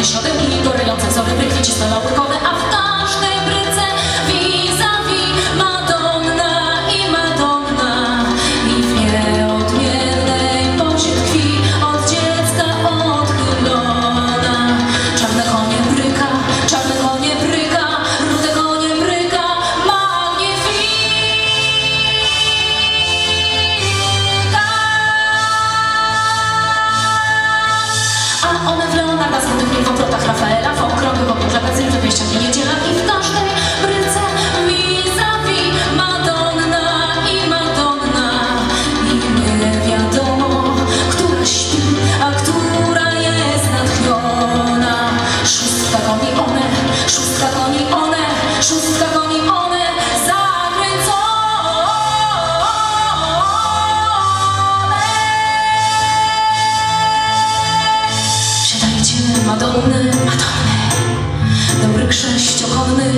ah One w Leonarda zbudowali w oplotach Rafaela, w okrągłych oburzach, w wyjściach i niedziela i w każdej bryce vis-a-vis Madonna i Madonna. I nie wiadomo, która śpi, a która jest natchniona. Szóstka koni one, szóstka koni one. Madonny, Madonny. Dobry krześć ochowny,